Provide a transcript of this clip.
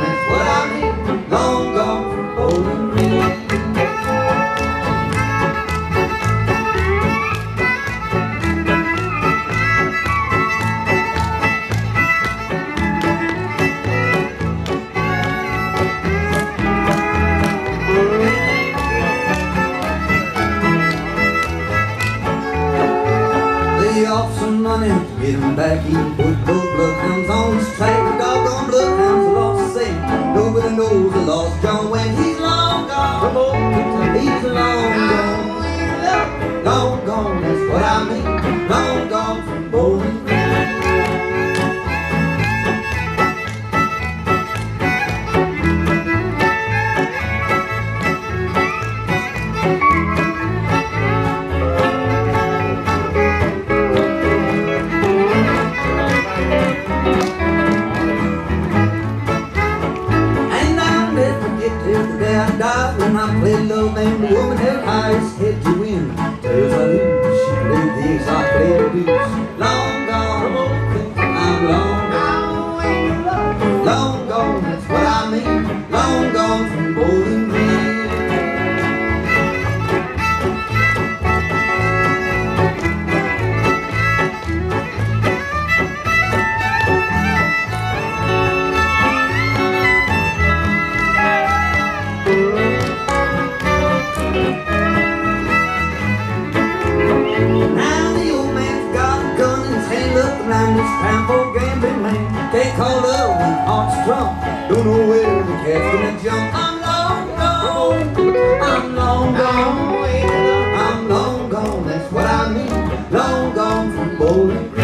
that's what I mean. Long gone from Bowling Green. Off some money, get him back. He put those bloodhounds on his. The day I die when I play love and the woman held highest head to win. Till I lose, she played the I played the deuce. Long gone, I'm long gone. Long Now the old man's got a gun. In his hand, for gambling man. Call when heart's drunk, don't know where jump. I'm long gone, I'm long gone, I'm long gone, that's what I mean, long gone from bowling